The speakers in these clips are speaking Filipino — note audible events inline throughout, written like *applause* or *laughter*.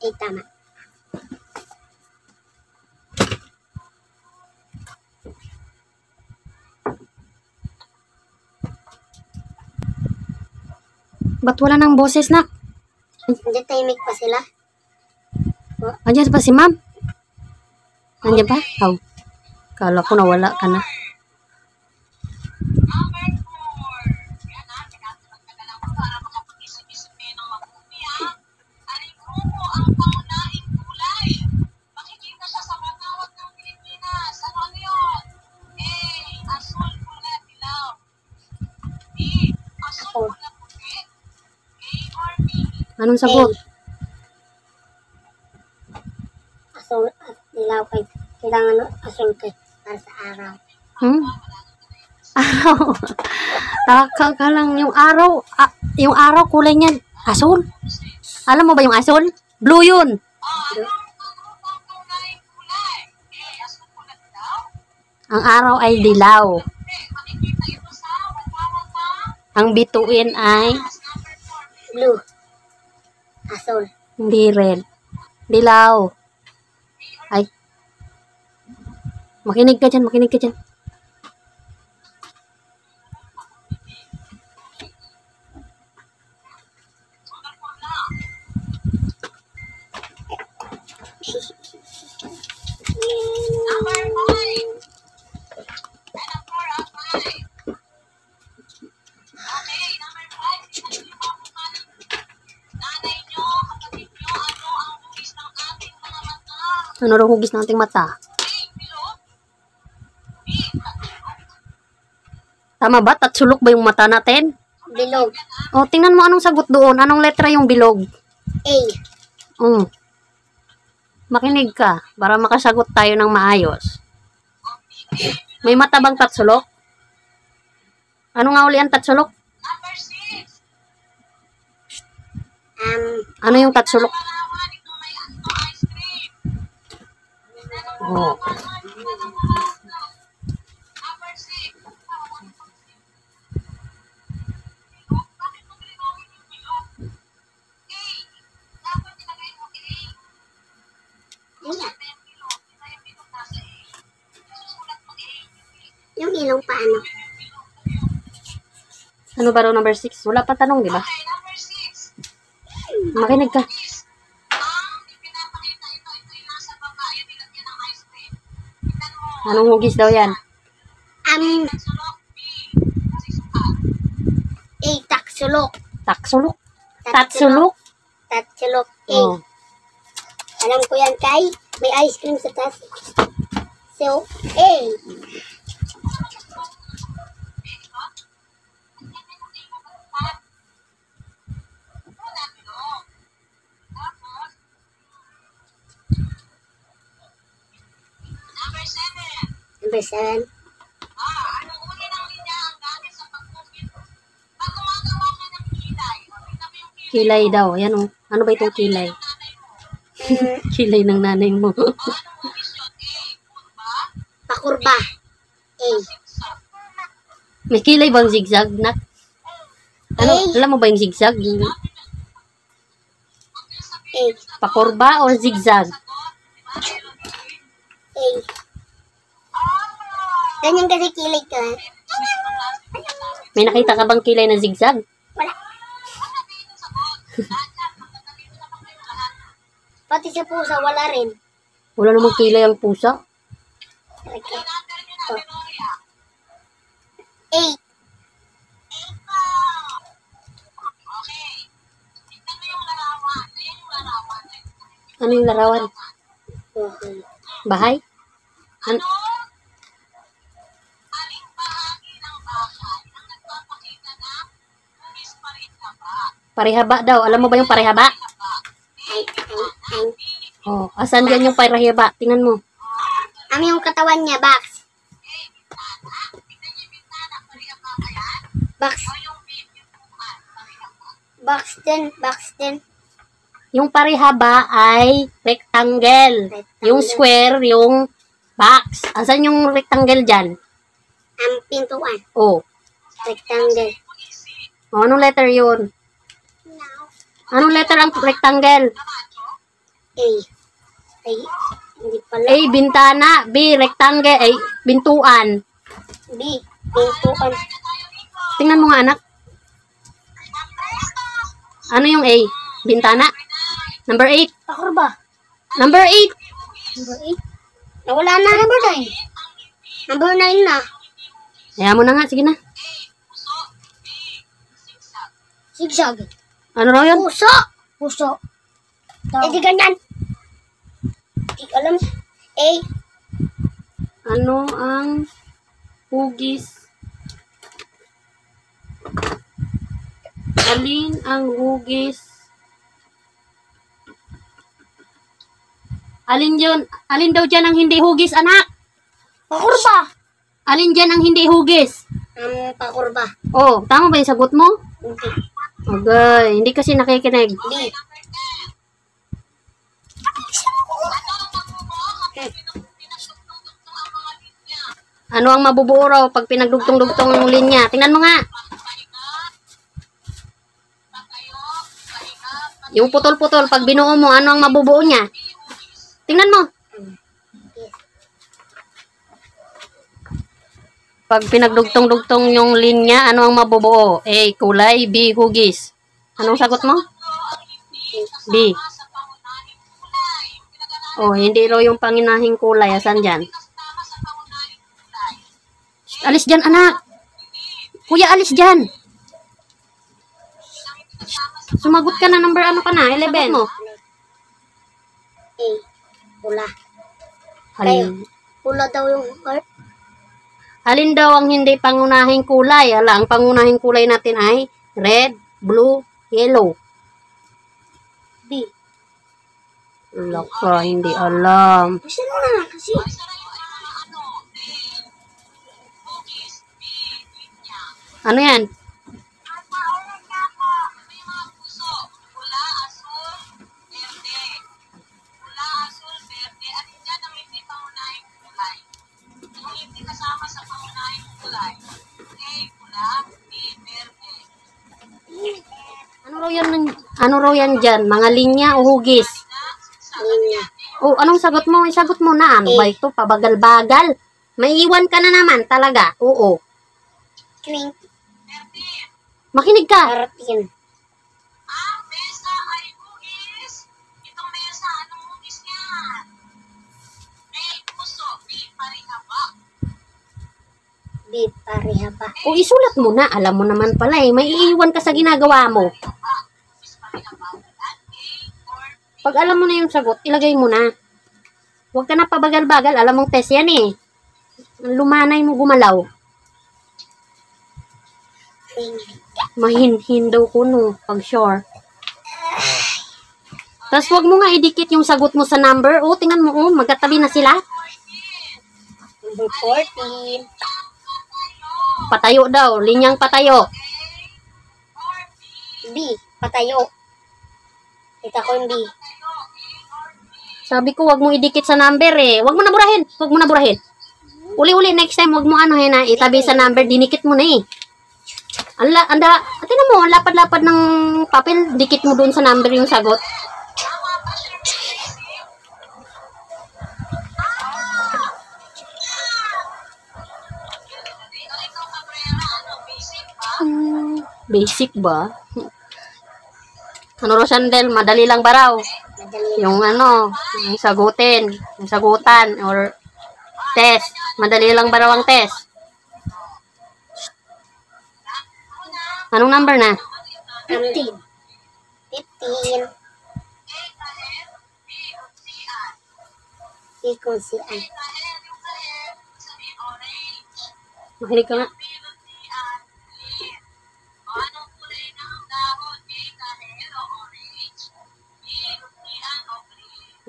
8 tama. Ba't wala nang boses, nak? Hindi, timing pa sila. Andiyan pa si ma'am? Andiyan pa? Oh. Kala ko nawala ka na. Anong sagot? Asul, at dilaw kay. Kailangan asul kay. Para sa araw. Hmm? Araw. Taka *laughs* ka lang yung araw. ah, yung araw kulay niyan. Asul. Alam mo ba yung asul? Blue yun. Ang araw ay dilaw. Ang bituin ay Blue. Asul. hindi red. Dilaw. Ay. Makinig ka dyan, makinig ka dyan. Ano raw hugis ng ating mata? Tama ba? Tatsulok ba yung mata natin? Bilog. O, tingnan mo anong sagot doon. Anong letra yung bilog? A. Mm. Makinig ka para makasagot tayo ng maayos. May mata bang tatsulok? Ano nga uli ang tatsulok? Um, Ano yung tatsulok? Ayan. Yung ilong paano? Ano ba raw number 6? Wala pa tanong, di ba? Makinig ka. Anong hugis daw yan? Um, A. Taksulok. Taksulok? Tatsulok? Tatsulok. A. Oh. Alam ko yan kay may ice cream sa taas. So, A. Seven. Kilay daw. Yan oh. Ano ba itong kilay? Kilay ng nanay mo. *laughs* pakurba. A. May kilay bang zigzag na? Ano? Alam mo ba yung zigzag? A. pakurba or zigzag? A. Ganyan kasi kilig ka. May nakita ka bang kilay na zigzag? Wala. Pati sa pusa, wala rin. Wala namang kilay ang pusa. Okay. Oh. Eight. Ano yung larawan? Bahay? An- parihaba daw. Alam mo ba yung ay. Oh, asan yan yung parihaba? Tingnan mo. Ano yung katawan niya, box? Box. Box din, box din. Yung parihaba ay rectangle. Rectangle. Yung square, yung box. Asan yung rectangle dyan? Ang pintuan. Oh. Rectangle. O, anong letter yun? Anong letter ang rectangle? A. Ay, hindi pala. A, bintana. B, rectangle. A, bintuan. B. Pintuan. Tingnan mo nga, anak. Ano yung A? Bintana? Number 8. Ako ba? Number 8. Number 8. Nawala na. Number 9. Number 9 na. Kaya mo na nga. Sige na. Sigsag. Ano raw yun? Puso. Puso. Eh, di ganyan. Di ko alam. A. Ano ang hugis? Alin ang hugis? Alin yun? Alin daw dyan ang hindi hugis, anak? Pakurba. Alin dyan ang hindi hugis? Ang pakurba. Oh, tama ba yung sagot mo? Hindi. Okay, hindi kasi nakikinig. B. Ano ang mabubuo raw pag pinagdugtong-dugtong ng linya? Tingnan mo nga. Yung putol-putol, pag binuo mo, ano ang mabubuo niya? Tingnan mo. Pag pinagdugtong-dugtong yung linya, ano ang mabubuo? A. Kulay. B. Hugis. Anong sagot mo? B. Oh, hindi raw yung panginahing kulay. Asan dyan? Alis dyan, anak. Kuya, alis dyan. Sumagot ka na. Number ano ka na? 11 mo. A. Pula. Alin, Pula daw yung heart. Alin daw ang hindi pangunahing kulay? Ala, ang pangunahing kulay natin ay red, blue, yellow. B. Laka, hindi alam. Kasi mo na. Kasi. Ano yan? Raw yan, ano raw yan dyan? Mga linya o hugis? Linya. Oh, anong sagot mo? Isagot mo na. Ano ba ito? Pabagal-bagal. May iwan ka na naman talaga. Oo. Twink. Makinig ka. Parating. B. Pareha pa. O isulat mo na. Alam mo naman pala eh. May iiwan ka sa ginagawa mo. Pag alam mo na yung sagot, ilagay mo na. Huwag ka na pabagal-bagal. Alam mong test yan eh. Lumanay mo gumalaw. Mahinhin daw ko no, pag sure. Tapos wag mo nga idikit yung sagot mo sa number. O, tingnan mo, oh, magkatabi na sila. Number 14. Patayo daw, linyang patayo. B. Patayo. Kita ko yung B. Sabi ko, wag mo idikit sa number eh. Wag mo na burahin. Wag mo na burahin. Uli-uli, next time, wag mo ano eh na, itabi sa number, dinikit mo na eh. Anda, anda, tingnan mo, lapad-lapad ng papel, dikit mo dun sa number yung sagot. Hmm, basic ba? Ano Rosandel, madali lang ba raw? Madali. Yung ano, yung sagutin, yung sagutan, or test. Madali lang ba raw ang test? Anong number na? 15. 15. Ikaw si An. Makinig ka nga.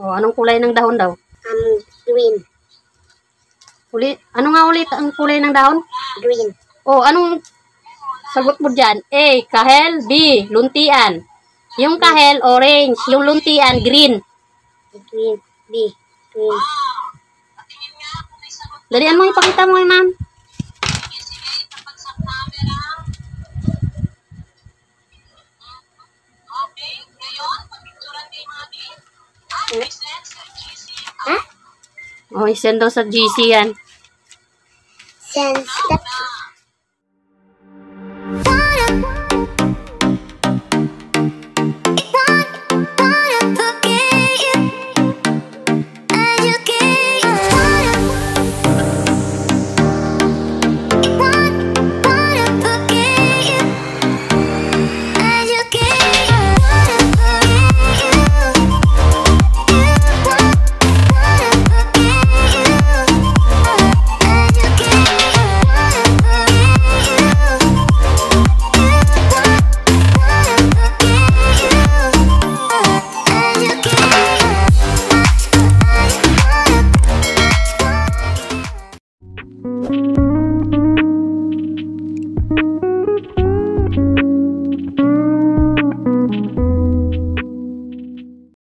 O, anong kulay ng dahon daw? Um, green. Uli, ano nga ulit ang kulay ng dahon? Green. O, anong sagot mo dyan? A, kahel. B, luntian. Yung kahel, orange. Yung luntian, green. Green. B. Green. Dalian mo ipakita mo, ma'am. Oh, isend daw sa GC yan. Send